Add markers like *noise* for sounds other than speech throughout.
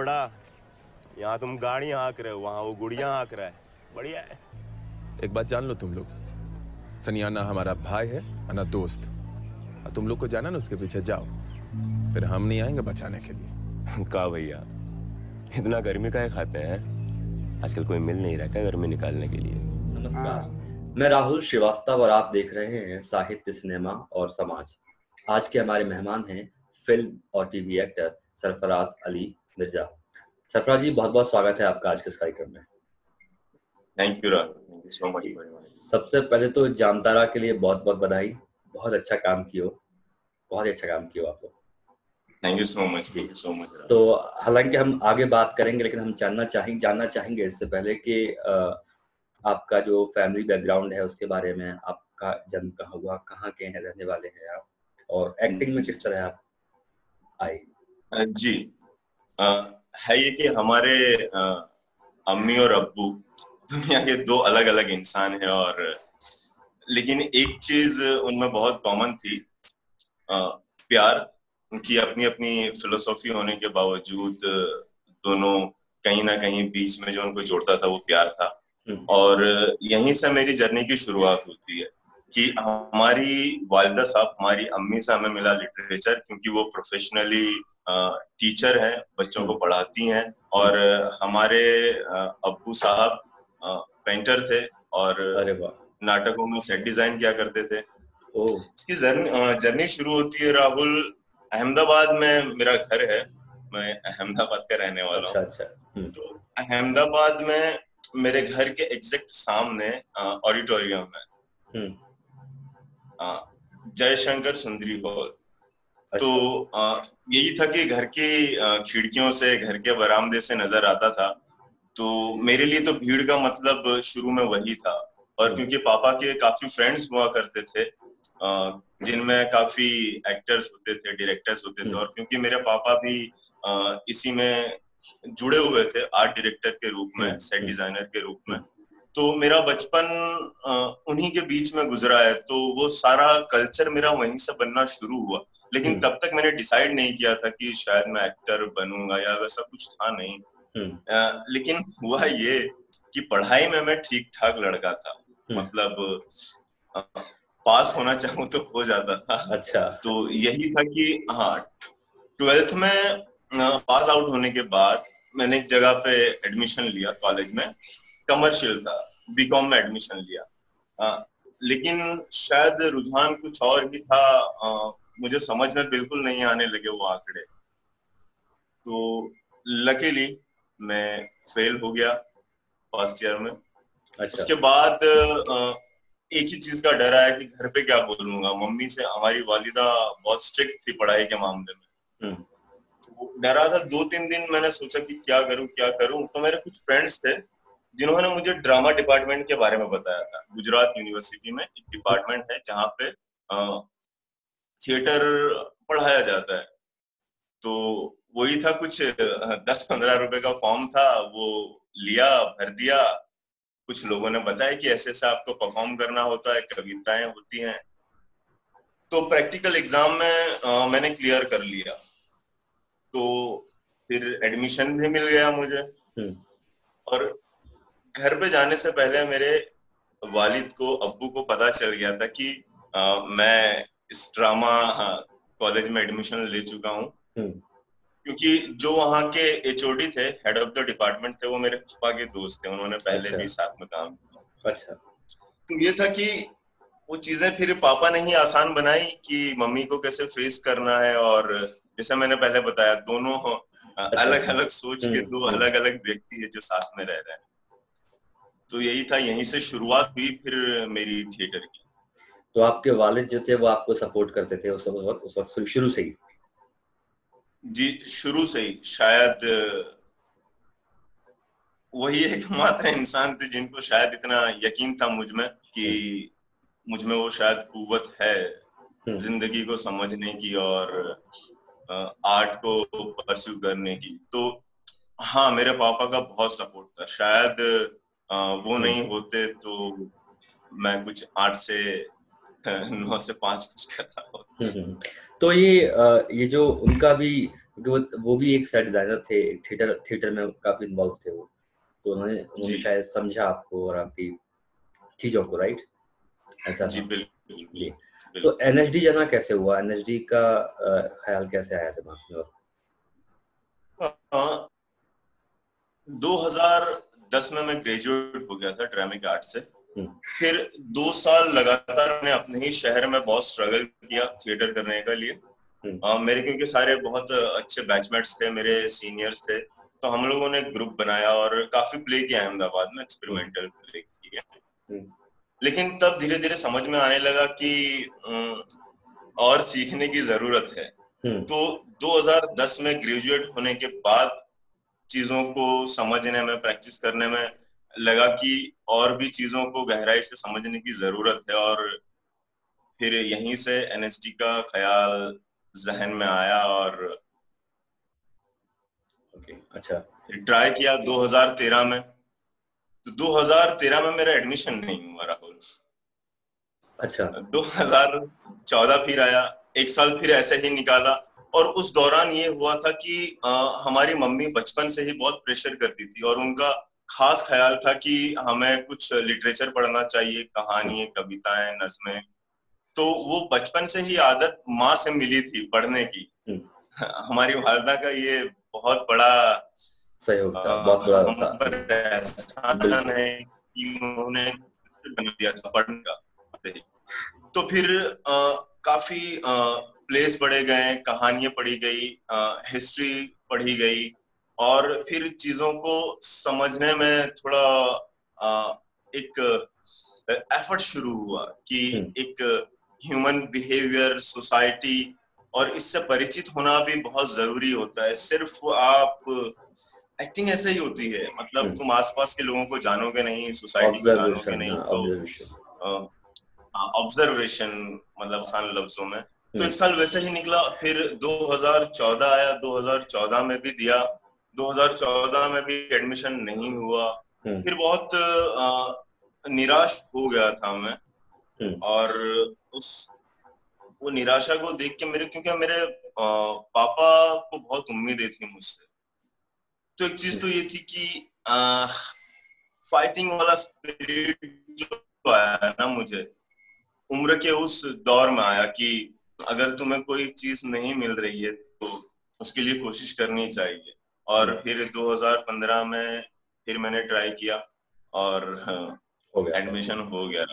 बड़ा। यहाँ तुम गाड़ी हाँक रहे हो वहाँ वो गुड़िया हाँक रहा है। बढ़िया है। एक बात जान लो तुम लोग। सनिया ना हमारा भाई है ना दोस्त। और तुम लोग को जाना ना उसके पीछे जाओ। फिर हम नहीं आएँगे बचाने के लिए। कहा भैया? इतना गर्मी का खाते हैं। आजकल कोई मिल नहीं रहा क्या गर्मी निकालने के लिए? नमस्कार। मैं राहुल श्रीवास्तव और आप देख रहे हैं साहित्य सिनेमा और समाज। आज के हमारे मेहमान हैं फ़िल्म और टीवी एक्टर सरफराज अली मिर्ज़ा। सरफराज जी बहुत बहुत स्वागत है आपका आज के इस कार्यक्रम में। Thank you thank you so much सबसे पहले तो जामतारा के लिए बहुत बहुत बधाई। बहुत अच्छा काम कियो। बहुत ही अच्छा काम किया आप लोग। Thank you so much thank you so much तो हालाँकि हम आगे बात करेंगे लेकिन हम जानना चाहेंगे जानना चाहेंगे इससे पहले कि आपका जो फैमिली बैकग्राउंड है उसके बारे में आपका जन्म कहाँ हुआ कहाँ के हैं रहने वाले हैं आप? और एक्टिंग में किस तरह आप आए? जी। है ये कि हमारे अम्मी और अब्बू दुनिया के दो अलग अलग इंसान हैं और लेकिन एक चीज़ उनमें बहुत कॉमन थी प्यार उनकी अपनी अपनी फिलोसॉफी होने के बावजूद दोनों कहीं ना कहीं बीच में जो उनको जोड़ता था वो प्यार था हम्म। और यहीं से मेरी जर्नी की शुरुआत होती है कि हमारी वालदा साहब हमारी अम्मी से हमें मिला लिटरेचर क्योंकि वो प्रोफेशनली टीचर हैं बच्चों को पढ़ाती हैं और हमारे अब्बू साहब पेंटर थे और नाटकों में सेट डिज़ाइन किया करते थे इसकी जर्नी जर्नी शुरू होती है राहुल अहमदाबाद में मेरा घर है मैं अहमदाबाद का रहने वाला हूँ अच्छा, अच्छा। हम्म। तो अहमदाबाद में मेरे घर के एग्जैक्ट सामने ऑडिटोरियम है हम्म। जयशंकर सुंदरी हॉल अच्छा। तो यही था कि घर की खिड़कियों से घर के बरामदे से नज़र आता था तो मेरे लिए तो भीड़ का मतलब शुरू में वही था और हम्म। क्योंकि पापा के काफ़ी फ्रेंड्स हुआ करते थे जिनमें काफ़ी एक्टर्स होते थे डायरेक्टर्स होते थे हम्म। और क्योंकि मेरे पापा भी इसी में जुड़े हुए थे आर्ट डायरेक्टर के रूप में सेट हम्म। डिज़ाइनर के रूप में तो मेरा बचपन उन्हीं के बीच में गुजरा है तो वो सारा कल्चर मेरा वहीं से बनना शुरू हुआ लेकिन हम्म। तब तक मैंने डिसाइड नहीं किया था कि शायद मैं एक्टर बनूँगा या वैसा कुछ था नहीं। आ, लेकिन हुआ ये कि पढ़ाई में मैं ठीक ठाक लड़का था। मतलब पास होना चाहूँ तो हो जाता था। अच्छा। तो यही था कि हाँ ट्वेल्थ में पास आउट होने के बाद मैंने एक जगह पे एडमिशन लिया कॉलेज में। कमर्शियल था। बीकॉम में एडमिशन लिया। आ, लेकिन शायद रुझान कुछ और ही था। आ, मुझे समझ में बिल्कुल नहीं आने लगे वो आंकड़े। तो लकीली मैं फेल हो गया फ़र्स्ट ईयर में। अच्छा। उसके बाद एक ही चीज़ का डर आया कि घर पे क्या बोलूँगा। मम्मी से हमारी वालिदा बहुत स्ट्रिक्ट थी पढ़ाई के मामले में। हम्म। तो डरा था दो तीन दिन मैंने सोचा कि क्या करूँ क्या करूँ। तो मेरे कुछ फ्रेंड्स थे जिन्होंने मुझे ड्रामा डिपार्टमेंट के बारे में बताया था। गुजरात यूनिवर्सिटी में एक डिपार्टमेंट है जहाँ पे थिएटर पढ़ाया जाता है। तो वही था कुछ दस पंद्रह रुपए का फॉर्म था वो लिया भर दिया। कुछ लोगों ने बताया कि ऐसे ऐसे आपको परफॉर्म करना होता है कविताएँ होती हैं। तो प्रैक्टिकल एग्ज़ाम में आ, मैंने क्लियर कर लिया। तो फिर एडमिशन भी मिल गया मुझे। हम्म। और घर पे जाने से पहले मेरे वालिद को अब्बू को पता चल गया था कि आ, मैं इस ड्रामा कॉलेज में एडमिशन ले चुका हूँ हम्म। क्योंकि जो वहाँ के एच थे हेड ऑफ़ द डिपार्टमेंट थे वो मेरे पापा के दोस्त थे उन्होंने पहले अच्छा। भी साथ में काम किया अच्छा तो ये था कि वो चीज़ें फिर पापा ने ही आसान बनाई कि मम्मी को कैसे फेस करना है और जैसे मैंने पहले बताया दोनों अच्छा, अलग अलग सोच के हम्म, दो। अलग अलग व्यक्ति है जो साथ में रह रहे हैं तो यही था यहीं से शुरुआत हुई फिर मेरी थिएटर की तो आपके वालिद जो थे वो आपको सपोर्ट करते थे उस वक्त उस वक्त शुरू से ही? जी शुरू से ही। शायद वही एक मात्र इंसान थे जिनको शायद इतना यकीन था मुझमें कि मुझमें वो शायद कुवत है हम्म। ज़िंदगी को समझने की और आर्ट को परस्यू करने की। तो हाँ मेरे पापा का बहुत सपोर्ट था। शायद वो हम्म। नहीं होते तो मैं कुछ आर्ट से *laughs* नौ से पाँच कुछ कर रहा होता तो ये ये जो उनका भी वो भी एक सेट डिज़ाइनर थे थिएटर थिएटर में काफ़ी इन्वॉल्व थे वो। तो उन्होंने उन्होंने शायद समझा आपको और आपकी चीज़ों को राइट ऐसा जी बिल्कुल जी। तो एनएसडी जाना कैसे हुआ? एनएसडी का ख्याल कैसे आया दिमाग में और? हाँ, 2010 में मैं ग्रेजुएट हो गया था ड्रामिक आर्ट से। फिर दो साल लगातार मैंने अपने ही शहर में बहुत स्ट्रगल किया थिएटर करने के लिए। हम्म। अ, मेरे क्योंकि सारे बहुत अच्छे बैचमेट्स थे मेरे सीनियर्स थे तो हम लोगों ने ग्रुप बनाया और काफ़ी प्ले किया अहमदाबाद में एक्सपेरिमेंटल प्ले किया। हम्म। लेकिन तब धीरे धीरे समझ में आने लगा कि और सीखने की ज़रूरत है। हम्म। तो 2010 में ग्रेजुएट होने के बाद चीज़ों को समझने में प्रैक्टिस करने में लगा कि और भी चीज़ों को गहराई से समझने की ज़रूरत है और फिर यहीं से एनएसडी का ख्याल जहन में आया और ओके अच्छा। ट्राई किया 2013 में। तो 2013 में मेरा एडमिशन नहीं हुआ राहुल। अच्छा। 2014 फिर आया एक साल फिर ऐसे ही निकाला। और उस दौरान ये हुआ था कि अ, हमारी मम्मी बचपन से ही बहुत प्रेशर करती थी और उनका खास ख्याल था कि हमें कुछ लिटरेचर पढ़ना चाहिए कहानी कविताएँ नज्में। तो वो बचपन से ही आदत माँ से मिली थी पढ़ने की। हमारी वालदा का ये बहुत बड़ा सहयोग था बहुत बड़ा हम पर एहसान है कि उन्होंने बना दिया था पढ़ने का। तो फिर अ, काफ़ी प्लेस पढ़े गए कहानियाँ पढ़ी गई हिस्ट्री पढ़ी गई। और फिर चीज़ों को समझने में थोड़ा अ, एक एफर्ट शुरू हुआ कि हम्म। एक ह्यूमन बिहेवियर सोसाइटी और इससे परिचित होना भी बहुत ज़रूरी होता है सिर्फ़ आप एक्टिंग ऐसे ही होती है मतलब हम्म। तुम आसपास के लोगों को जानोगे नहीं सोसाइटी को जानोगे नहीं हाँ, तो ऑब्जर्वेशन ऑब्जर्वेशन मतलब आसान लफ्जों में तो हम्म। एक साल वैसे ही निकला फिर 2014 आया 2014 में भी दिया 2014 में भी एडमिशन नहीं हुआ हम्म। फिर बहुत निराश हो गया था मैं हम्म। और उस वो निराशा को देख के मेरे क्योंकि मेरे पापा को बहुत उम्मीदें थी मुझसे तो एक चीज़ तो ये थी कि फाइटिंग वाला स्पिरिट जो आया ना मुझे उम्र के उस दौर में आया कि अगर तुम्हें कोई चीज़ नहीं मिल रही है तो उसके लिए कोशिश करनी चाहिए और फिर 2015 में फिर मैंने ट्राई किया और एडमिशन हो गया।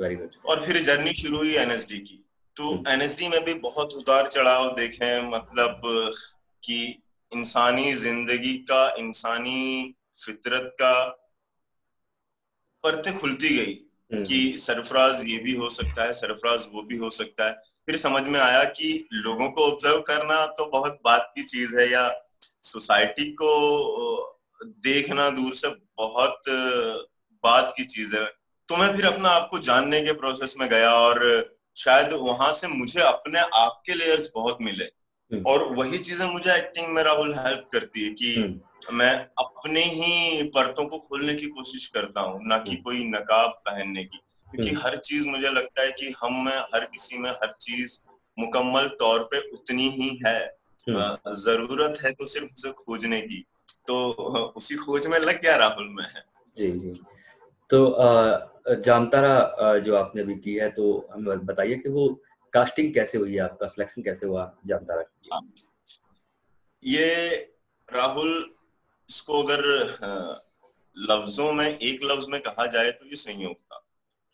वेरी गुड और फिर जर्नी शुरू हुई एनएसडी की। तो। एनएसडी में भी बहुत उतार चढ़ाव देखे मतलब कि इंसानी ज़िंदगी का इंसानी फितरत का परतें खुलती गई कि सरफराज ये भी हो सकता है सरफराज वो भी हो सकता है। फिर समझ में आया कि लोगों को ऑब्ज़र्व करना तो बहुत बात की चीज़ है या सोसाइटी को देखना दूर से बहुत बात की चीज़ है तो मैं फिर अपना आपको जानने के प्रोसेस में गया और शायद वहाँ से मुझे अपने आप के लेयर्स बहुत मिले हम्म। और वही चीज़ें मुझे एक्टिंग में राहुल हेल्प करती है कि हम्म। मैं अपने ही परतों को खोलने की कोशिश करता हूँ ना कि कोई नकाब पहनने की क्योंकि हम्म। हर चीज़ मुझे लगता है कि हम में हर किसी में हर चीज़ मुकम्मल तौर पे उतनी ही है हम्म। ज़रूरत है तो सिर्फ़ उसे खोजने की। तो उसी खोज में लग गया राहुल में। जी जी। तो जामतारा जो आपने अभी की है तो हमें बताइए कि वो कास्टिंग कैसे हुई है आपका सिलेक्शन कैसे हुआ जामतारा के ये राहुल इसको अगर लफ्जों में एक लफ्ज में कहा जाए तो ये संयोग था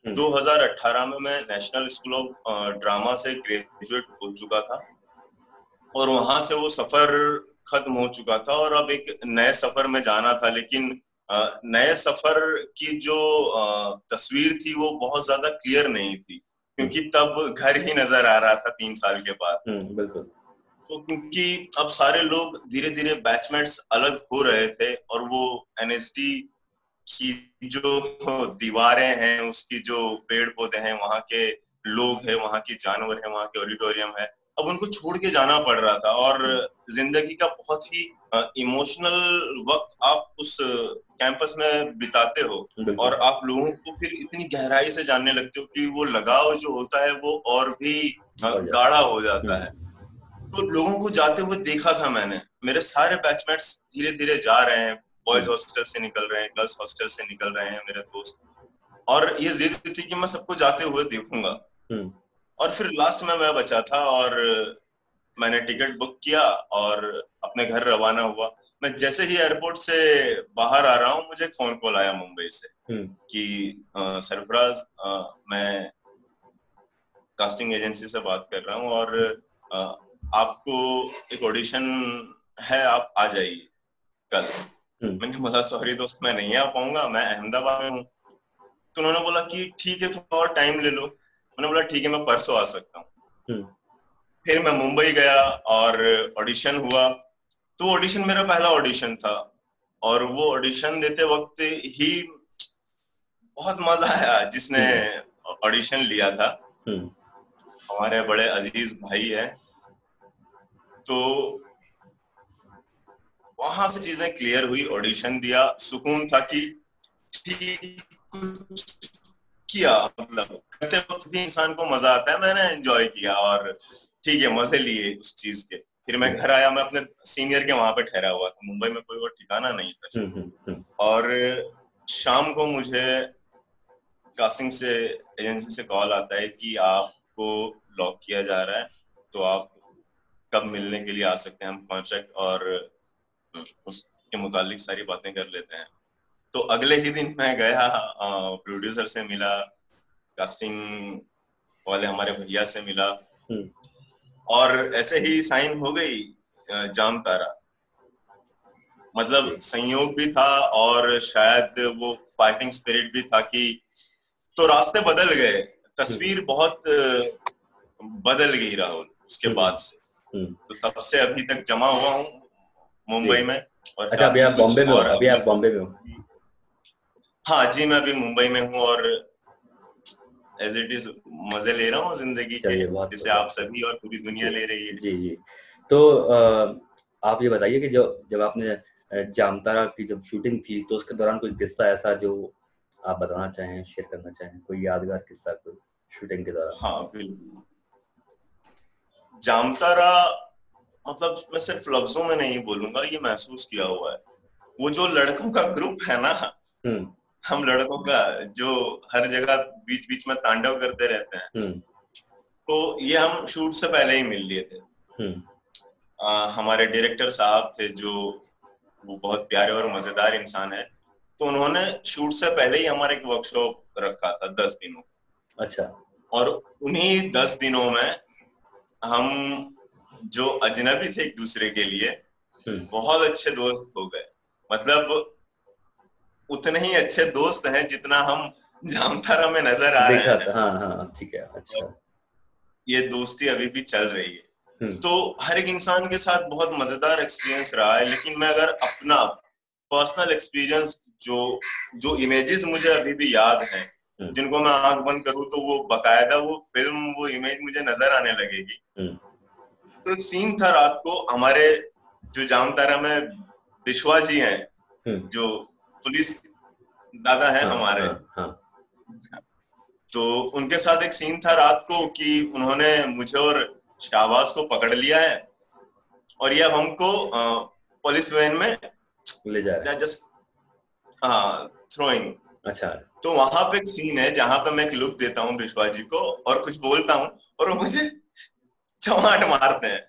हम्म। 2018 में मैं नेशनल स्कूल ऑफ़ ड्रामा से ग्रेजुएट हो चुका था। और वहाँ से वो सफ़र खत्म हो चुका था और अब एक नए सफ़र में जाना था। लेकिन नए सफ़र की जो तस्वीर थी वो बहुत ज़्यादा क्लियर नहीं थी। क्योंकि तब घर ही नज़र आ रहा था तीन साल के बाद। हम्म, बिल्कुल। तो क्योंकि अब सारे लोग धीरे धीरे बैचमेट्स अलग हो रहे थे और वो एनएसडी की जो दीवारें हैं उसकी जो पेड़ पौधे हैं वहाँ के लोग हैं वहाँ के जानवर हैं वहाँ के ऑडिटोरियम है अब उनको छोड़ के जाना पड़ रहा था और ज़िंदगी का बहुत ही इमोशनल वक्त आप उस कैंपस में बिताते हो और आप लोगों को फिर इतनी गहराई से जानने लगते हो कि वो लगाव जो होता है वो और भी गाढ़ा हो। जाता है। तो लोगों को जाते हुए देखा था मैंने। मेरे सारे बैचमेट्स धीरे धीरे जा रहे हैं। बॉयज़ हॉस्टल से निकल रहे हैं गर्ल्स हॉस्टल से निकल रहे हैं मेरे दोस्त। और ये जिद थी कि मैं सबको जाते हुए देखूँगा। हम्म। और फिर लास्ट में मैं बचा था और मैंने टिकट बुक किया और अपने घर रवाना हुआ मैं जैसे ही एयरपोर्ट से बाहर आ रहा हूँ मुझे एक फ़ोन कॉल आया मुंबई से हम्म। कि सरफराज मैं कास्टिंग एजेंसी से बात कर रहा हूँ और आ, आपको एक ऑडिशन है आप आ जाइए कल हम्म। मैंने बोला सॉरी दोस्त मैं नहीं आ पाऊँगा मैं अहमदाबाद में हूँ तो उन्होंने बोला कि ठीक है थोड़ा और टाइम ले लो मैंने बोला ठीक है मैं परसों आ सकता हूँ। हम्म। फिर मैं मुंबई गया और ऑडिशन हुआ। तो ऑडिशन मेरा पहला ऑडिशन था और वो ऑडिशन देते वक्त ही बहुत मज़ा आया जिसने ऑडिशन लिया था। हम्म। हमारे बड़े अज़ीज़ भाई है। तो वहाँ से चीज़ें क्लियर हुई ऑडिशन दिया। सुकून था कि ठीक कुछ किया मतलब करते वक्त भी इंसान को मज़ा आता है। मैंने एंजॉय किया और ठीक है मज़े लिए उस चीज़ के। फिर मैं घर आया मैं अपने सीनियर के वहाँ पे ठहरा हुआ था। मुंबई में कोई और ठिकाना नहीं था। हम्म, हम्म, हम्म। और शाम को मुझे कास्टिंग से एजेंसी से कॉल आता है कि आपको लॉक किया जा रहा है तो आप कब मिलने के लिए आ सकते हैं? हम कॉन्ट्रैक्ट और उसके मुतालिक सारी बातें कर लेते हैं। तो अगले ही दिन मैं गया प्रोड्यूसर से मिला कास्टिंग वाले हमारे भैया से मिला। हम्म। और ऐसे ही साइन हो गई जाम तारा। मतलब संयोग भी था और शायद वो फाइटिंग स्पिरिट भी था कि तो रास्ते बदल गए। तस्वीर बहुत बदल गई राहुल उसके हम्म। बाद से। हम्म। तो तब से अभी तक जमा हुआ हूँ मुंबई में और अच्छा अभी आप बॉम्बे में हो अभी आप बॉम्बे में हो। हाँ जी मैं अभी मुंबई में हूँ और एज इट इज़ मज़े ले रहा हूँ ज़िंदगी के जिसे आप सभी और पूरी दुनिया ले रही है। जी जी। तो आप ये बताइए कि जो जब आपने जामतारा की जब शूटिंग थी तो उसके दौरान कोई किस्सा ऐसा जो आप बताना चाहें शेयर करना चाहें कोई यादगार किस्सा कोई शूटिंग के दौरान? हाँ बिल्कुल जामतारा मतलब मैं सिर्फ़ लफ्जों में नहीं बोलूँगा ये महसूस किया हुआ है। वो जो लड़कों का ग्रुप है ना हम्म। हम लड़कों का जो हर जगह बीच बीच में तांडव करते रहते हैं। हम्म। तो ये हम शूट से पहले ही मिल लिए थे। हम्म। आ, हमारे डायरेक्टर साहब थे जो वो बहुत प्यारे और मज़ेदार इंसान है। तो उन्होंने शूट से पहले ही हमारा एक वर्कशॉप रखा था दस दिनों। अच्छा। और उन्हीं दस दिनों में हम जो अजनबी थे एक दूसरे के लिए हम्म। बहुत अच्छे दोस्त हो गए। मतलब उतने ही अच्छे दोस्त हैं जितना हम जामतारा में नज़र आ रहे हैं। था हाँ हाँ ठीक है अच्छा। ये दोस्ती अभी भी चल रही है। हम्म। तो हर एक इंसान के साथ बहुत मज़ेदार एक्सपीरियंस रहा है लेकिन मैं अगर अपना पर्सनल एक्सपीरियंस जो जो इमेजेस मुझे अभी भी याद हैं हम्म। जिनको मैं आँख बंद करूँ तो वो बकायदा वो फ़िल्म वो इमेज मुझे नज़र आने लगेगी। हम्म। तो एक सीन था रात को हमारे जो जामतारा में विश्वा जी हैं जो पुलिस दादा है हाँ, हमारे। हाँ, हाँ। तो उनके साथ एक सीन था रात को कि उन्होंने मुझे और शाहबाज को पकड़ लिया है और ये अब हमको पुलिस वैन में ले जा रहे जस्ट हाँ थ्रोइंग अच्छा। तो वहाँ पे एक सीन है जहाँ पे मैं एक लुक देता हूँ विश्वा जी को और कुछ बोलता हूँ और वो मुझे चमाट मारते हैं।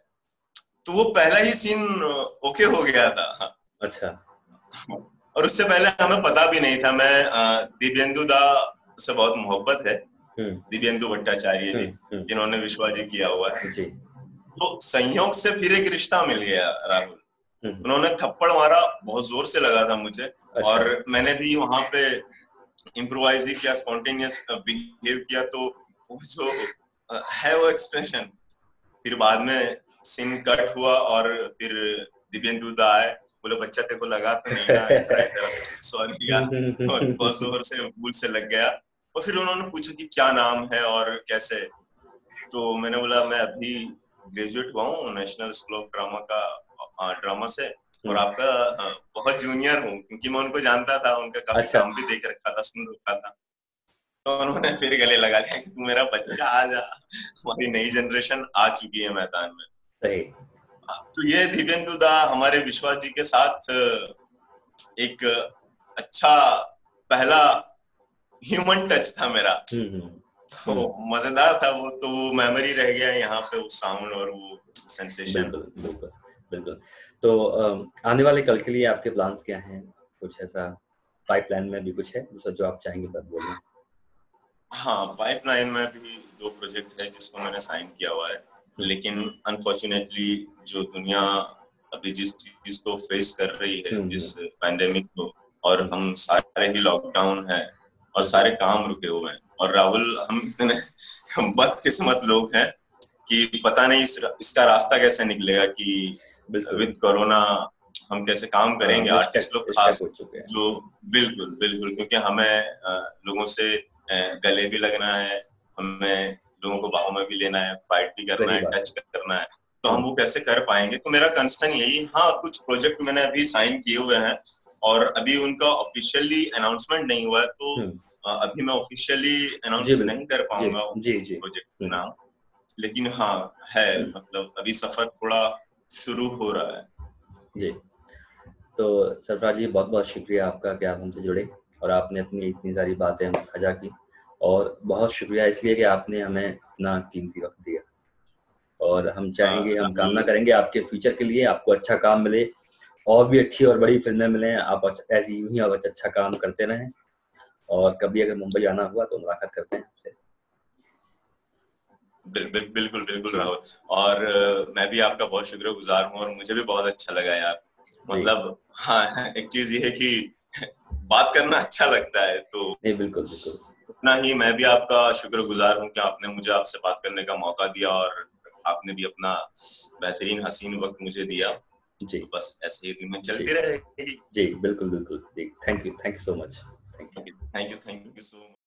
तो वो पहला ही सीन ओके हो गया था। अच्छा। और उससे पहले हमें पता भी नहीं था मैं दिव्येंदु दा से बहुत मोहब्बत है। हम्म। दिव्येंदु भट्टाचार्य जी हम्म हम्म, जिन्होंने विश्वा जी किया हुआ है। तो संयोग से फिर एक रिश्ता मिल गया राहुल। उन्होंने थप्पड़ मारा बहुत ज़ोर से लगा था मुझे। अच्छा। और मैंने भी वहाँ पे इम्प्रोवाइज किया स्पॉन्टेनियस बिहेव किया तो जो है वो एक्सप्रेशन फिर बाद में सीन कट हुआ और फिर दिव्येंदु दा आए। बोले बच्चा तेरे को लगा तो नहीं ना सॉरी यार हम्म, हम्म, और हम्म, बहुत से भूल से लग गया। और फिर उन्होंने पूछा कि क्या नाम है और कैसे? तो मैंने बोला मैं अभी ग्रेजुएट हुआ हूँ नेशनल स्कूल ऑफ़ ड्रामा का ड्रामा से और आपका बहुत जूनियर हूँ क्योंकि मैं उनको जानता था उनका काफ़ी अच्छा। काम भी देख रखा था सुन रखा था। तो उन्होंने फिर गले लगा लिया कि तू मेरा बच्चा आ जा। हमारी नई जनरेशन आ चुकी है मैदान में। सही। तो ये दिव्येंदु दा हमारे विश्वास जी के साथ एक अच्छा पहला ह्यूमन टच था मेरा। हम्म, हम्म, तो मज़ेदार था वो तो वो मेमोरी रह गया यहाँ पे वो साउंड और वो सेंसेशन बिल्कुल बिल्कुल बिल्कुल। तो आने वाले कल के लिए आपके प्लान्स क्या हैं? कुछ ऐसा पाइपलाइन में भी कुछ है? जो आप चाहेंगे बस बोलिए। हाँ पाइपलाइन में भी दो प्रोजेक्ट है जिसको मैंने साइन किया हुआ है। लेकिन अनफॉर्चुनेटली जो दुनिया अभी जिस चीज़ को फेस कर रही है हम्म, जिस पैंडेमिक को और हम सारे ही लॉकडाउन है और सारे काम रुके हुए हैं। और राहुल हम इतने बदकिस्मत लोग हैं कि पता नहीं इस, इसका रास्ता कैसे निकलेगा कि विद कोरोना हम कैसे काम करेंगे? हाँ, आर्टिस्ट लोग खास हो चुके हैं। जो बिल्कुल बिल्कुल क्योंकि हमें लोगों से गले भी लगना है हमें लोगों को बाहों में भी लेना है फाइट भी करना है टच करना है। तो हम वो कैसे कर पाएँगे? तो मेरा कंसर्न यही हाँ कुछ प्रोजेक्ट मैंने अभी साइन किए हुए हैं और अभी उनका ऑफिशियली अनाउंसमेंट नहीं हुआ है तो हम्म, अभी मैं ऑफिशियली अनाउंस नहीं कर पाऊँगा प्रोजेक्ट हम्म। का नाम लेकिन हाँ है मतलब अभी सफ़र थोड़ा शुरू हो रहा है। जी। तो सरफराज जी बहुत बहुत शुक्रिया आपका कि आप हमसे जुड़े और आपने अपनी इतनी सारी बातें हमसे साझा की। और बहुत शुक्रिया इसलिए कि आपने हमें इतना कीमती वक्त दिया। और हम चाहेंगे हम कामना करेंगे आपके फ्यूचर के लिए आपको अच्छा काम मिले और भी अच्छी और बड़ी फ़िल्में मिले आप ऐसी यूँ ही आप अच्छा काम करते रहें। और कभी अगर मुंबई आना हुआ तो मुलाकात करते हैं आपसे। बिल, बिल, बिल्कुल बिल्कुल राहुल। और मैं भी आपका बहुत शुक्रगुजार हूँ और मुझे भी बहुत अच्छा लगा यार। मतलब हाँ एक चीज़ ये है कि *laughs* बात करना अच्छा लगता है तो नहीं बिल्कुल बिल्कुल। उतना ही मैं भी आपका शुक्रगुजार हूँ कि आपने मुझे आपसे बात करने का मौका दिया और आपने भी अपना बेहतरीन हसीन वक्त मुझे दिया। जी। तो बस ऐसे ही दुनिया चलती जी। रहेगी जी बिल्कुल बिल्कुल। जी thank you thank you so much thank you thank you thank you so much